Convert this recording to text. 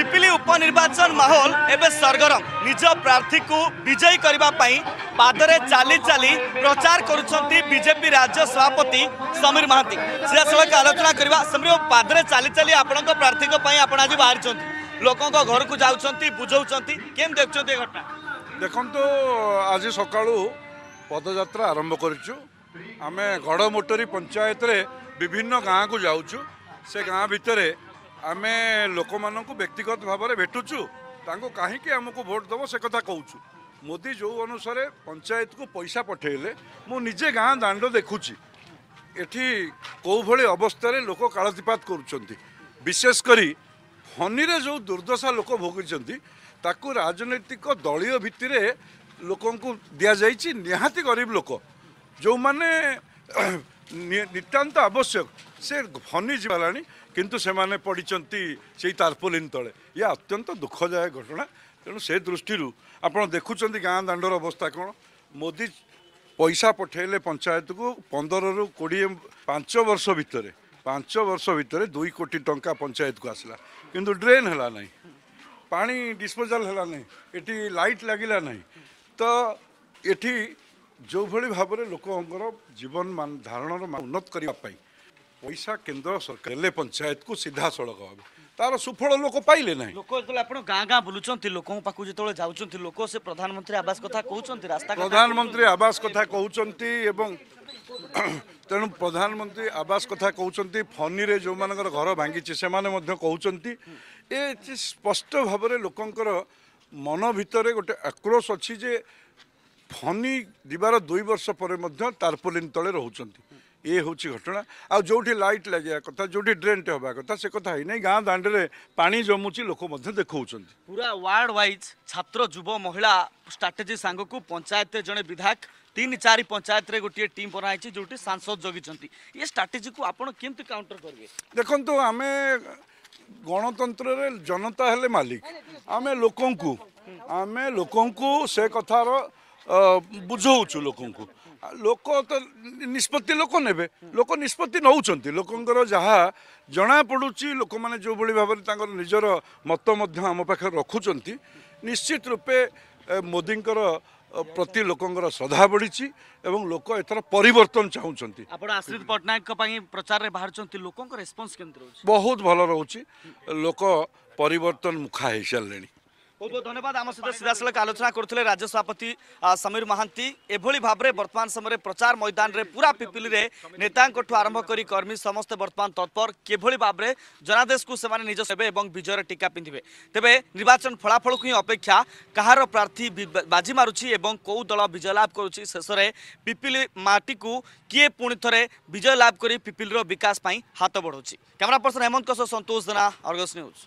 ପିପିଲି ଉପନିର୍ବାଚନ ମାହୋଲ ଏବେ ସରଗରମ। ନିଜ ପ୍ରାର୍ଥୀକୁ ବିଜୟୀ କରିବା ପାଇଁ ପାଦରେ ଚାଲି ଚାଲି ପ୍ରଚାର କରୁଛନ୍ତି ବିଜେପି ରାଜ୍ୟ ସଭାପତି ସମୀର ମହାନ୍ତି। ସିଧାସଳଖ ଆଲୋଚନା କରିବା ସମୀର ପାଦରେ ଚାଲି ଚାଲି ଆପଣଙ୍କ ପ୍ରାର୍ଥୀଙ୍କ ପାଇଁ ଆପଣ ଆଜି ବାହାରିଛନ୍ତି। ଲୋକଙ୍କ ଘରକୁ ଯାଉଛନ୍ତି ବୁଝଉଛନ୍ତି କେମିତି ଦେଖୁଛନ୍ତି ଏ ଘଟଣା? ଦେଖନ୍ତୁ ଆଜି ସକାଳୁ ପଦଯାତ୍ରା ଆରମ୍ଭ କରିଛୁ। ଆମେ ଗଡ଼ମୋଟରୀ ପଞ୍ଚାୟତରେ ବିଭିନ୍ନ ଗାଁକୁ ଯାଉଛୁ। ସେ ଗାଁ ଭିତରେ ଆମେ ଲୋକମାନଙ୍କୁ ବ୍ୟକ୍ତିଗତ ଭାବରେ ଭେଟୁଛୁ ତାଙ୍କୁ କାହିଁକି ଆମକୁ ଭୋଟ ଦେବ ସେ କଥା କହୁଛୁ। ମୋଦି ଯେଉଁ ଅନୁସାରେ ପଞ୍ଚାୟତକୁ ପଇସା ପଠାଇଲେ ମୁଁ ନିଜେ ଗାଁ ଦାଣ୍ଡ ଦେଖୁଛି। ଏଠି କେଉଁଭଳି ଅବସ୍ଥାରେ ଲୋକ କାଳତିପାତ କରୁଛନ୍ତି। ବିଶେଷ କରି ଫନିରେ ଯେଉଁ ଦୁର୍ଦ୍ଦଶା ଲୋକ ଭୋଗିଛନ୍ତି ତାକୁ ରାଜନୈତିକ ଦଳୀୟ ଭିତ୍ତିରେ ଲୋକଙ୍କୁ ଦିଆଯାଇଛି ନିହାତି ଗରିବ ଲୋକ। ଯେଉଁମାନେ ନି- ନିତାନ୍ତ ଆବଶ୍ୟକ ସେ ଫନି ଯିବାଲାଣି। କିନ୍ତୁ ସେମାନେ ପଡ଼ିଛନ୍ତି ସେଇ ତାରପୋଲିନ ତଳେ। ଇଏ ଅତ୍ୟନ୍ତ ଦୁଃଖଦାୟକ ଘଟଣା। ତେଣୁ ସେ ଦୃଷ୍ଟିରୁ ଆପଣ ଦେଖୁଛନ୍ତି ଗାଁ ଦାଣ୍ଡର ଅବସ୍ଥା କ'ଣ? ମୋଦି ପଇସା ପଠାଇଲେ ପଞ୍ଚାୟତକୁ ପନ୍ଦରରୁ କୋଡ଼ିଏ ପାଞ୍ଚ ବର୍ଷ ଭିତରେ ପାଞ୍ଚ ବର୍ଷ ଭିତରେ ଦୁଇ କୋଟି ଟଙ୍କା ପଞ୍ଚାୟତକୁ ଆସିଲା। କିନ୍ତୁ ଡ୍ରେନ୍ ହେଲା ନାହିଁ। ପାଣି ଡିସ୍ପୋଜାଲ ହେଲା ନାହିଁ। ଏଠି ଲାଇଟ୍ ଲାଗିଲା ନାହିଁ। ତ ଏଠି ଯେଉଁଭଳି ଭାବରେ ଲୋକଙ୍କର ଜୀବନ ଧାରଣର ଉନ୍ନତ କରିବା ପାଇଁ ପଇସା କେନ୍ଦ୍ର ସରକାର ଦେଲେ ପଞ୍ଚାୟତକୁ ସିଧାସଳଖ ଭାବେ ତାର ସୁଫଳ ଲୋକ ପାଇଲେ ନାହିଁ ଲୋକ ଯେତେବେଳେ ଆପଣ ଗାଁ ଗାଁ ବୁଲୁଛନ୍ତି ଲୋକଙ୍କ ପାଖକୁ ଯେତେବେଳେ ଯାଉଛନ୍ତି ଲୋକ ସେ ପ୍ରଧାନମନ୍ତ୍ରୀ ଆବାସ କଥା କହୁଛନ୍ତି ରାସ୍ତା ପ୍ରଧାନମନ୍ତ୍ରୀ ଆବାସ କଥା କହୁଛନ୍ତି ଏବଂ ତେଣୁ ପ୍ରଧାନମନ୍ତ୍ରୀ ଆବାସ କଥା କହୁଛନ୍ତି ଫନିରେ ଯେଉଁମାନଙ୍କର ଘର ଭାଙ୍ଗିଛି ସେମାନେ ମଧ୍ୟ କହୁଛନ୍ତି ଏ ସ୍ପଷ୍ଟ ଭାବରେ ଲୋକଙ୍କର ମନ ଭିତରେ ଗୋଟେ ଆକ୍ରୋଶ ଅଛି ଯେ ଫନି ଯିବାର ଦୁଇ ବର୍ଷ ପରେ ମଧ୍ୟ ତାରପୋଲିନ ତଳେ ରହୁଛନ୍ତି ଇଏ ହେଉଛି ଘଟଣା। ଆଉ ଯେଉଁଠି ଲାଇଟ୍ ଲାଗିବା କଥା ଯେଉଁଠି ଡ୍ରେନ୍ଟେ ହେବା କଥା ସେ କଥା ହେଇନାହିଁ। ଗାଁ ଦାଣ୍ଡରେ ପାଣି ଜମୁଛି ଲୋକ ମଧ୍ୟ ଦେଖାଉଛନ୍ତି। ପୁରା ୱାର୍ଡ ୱାଇଜ୍ ଛାତ୍ର ଯୁବ ମହିଳା ଷ୍ଟ୍ରାଟେଜି ସାଙ୍ଗକୁ ପଞ୍ଚାୟତରେ ଜଣେ ବିଧାୟକ ତିନି ଚାରି ପଞ୍ଚାୟତରେ ଗୋଟିଏ ଟିମ୍ ବନାହେଇଛି ଯୋଉଠି ସାଂସଦ ଜଗିଛନ୍ତି। ଏ ଷ୍ଟ୍ରାଟେଜିକୁ ଆପଣ କେମିତି କାଉଣ୍ଟର କରିବେ? ଦେଖନ୍ତୁ ଆମେ ଗଣତନ୍ତ୍ରରେ ଜନତା ହେଲେ ମାଲିକ। ଆମେ ଲୋକଙ୍କୁ ଆମେ ଲୋକଙ୍କୁ ସେ କଥାର ଅ, ବୁଝଉଛୁ ଲୋକଙ୍କୁ। ଆଉ ଲୋକ ତ ନିଷ୍ପତ୍ତି ଲୋକ ନେବେ। ଲୋକ ନିଷ୍ପତ୍ତି ନେଉଛନ୍ତି। ଲୋକଙ୍କର ଯାହା ଜଣାପଡ଼ୁଛି ଲୋକମାନେ ଯେଉଁଭଳି ଭାବରେ ତାଙ୍କର ନିଜର ମତ ମଧ୍ୟ ଆମ ପାଖରେ ରଖୁଛନ୍ତି ନିଶ୍ଚିତ ରୂପେ ଏ, ମୋଦିଙ୍କର ଅ, ପ୍ରତି ଲୋକଙ୍କର ଶ୍ରଦ୍ଧା ବଢ଼ିଛି ଏବଂ ଲୋକ ଏଥର ପରିବର୍ତ୍ତନ ଚାହୁଁଛନ୍ତି। ଆପଣ ଆଶ୍ରିତ ପଟ୍ଟନାୟକଙ୍କ ପାଇଁ ପ୍ରଚାରରେ ବାହାରୁଛନ୍ତି। ଲୋକଙ୍କ ରେସ୍ପନ୍ସ କେମିତି ରହୁଛି? ବହୁତ ଭଲ ରହୁଛି। ଲୋକ ପରିବର୍ତ୍ତନ ମୁଖା ହେଇସାରିଲେଣି। বহু ধন্যবাদ। আমার সহ সিধাসলখ আলোচনা করলে রাজ্য সভাপতি সমীর মহান্তি। এভাবে ভাবে বর্তমান সময় প্রচার ময়দানের পুরা পিপিলি নেতাঙ্ঠু আরম্ভ করে কর্মী সমস্তে বর্তমান তৎপর। কীভাবে ভাবে জনাদেশকু সে নিজ সেবে এবং বিজয়ের টিকা পিঁধবে তবে নির্বাচন ফলাফল হি অপেক্ষা কাহার প্রার্থী বাজি মারুছি এবং কেউ দল বিজয় লাভ করুছি শেষে পিপিলি মাটি কিয়ে পুঁ থে বিজয় লাভ করে পিপিলির বিকাশ পাই হাত বড়াউছি ক্যামেরা পর্সন হেমন্ত সন্তোষ দেনা অর্গস নিউজ